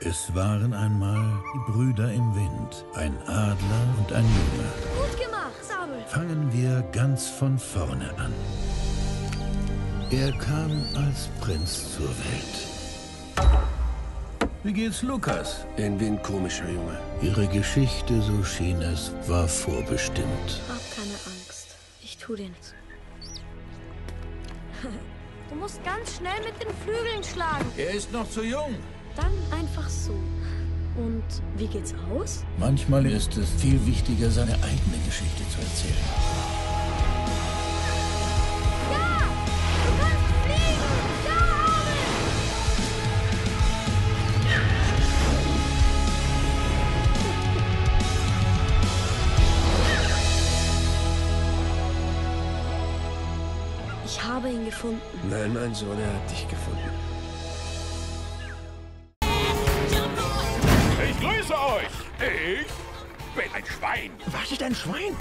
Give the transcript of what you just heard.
Es waren einmal die Brüder im Wind, ein Adler und ein Junge. Gut gemacht, Sabel. Fangen wir ganz von vorne an. Er kam als Prinz zur Welt. Wie geht's Lukas? Irgendwie ein komischer Junge. Ihre Geschichte, so schien es, war vorbestimmt. Hab keine Angst. Ich tu dir nichts. Du musst ganz schnell mit den Flügeln schlagen. Er ist noch zu jung. Dann. Wie geht's aus? Manchmal ist es viel wichtiger, seine eigene Geschichte zu erzählen. Ja! Du kannst fliegen! Ja, Abel! Ich habe ihn gefunden. Nein, mein Sohn, er hat dich gefunden. Ich grüße euch! Ich bin ein Schwein! Was ist ein Schwein?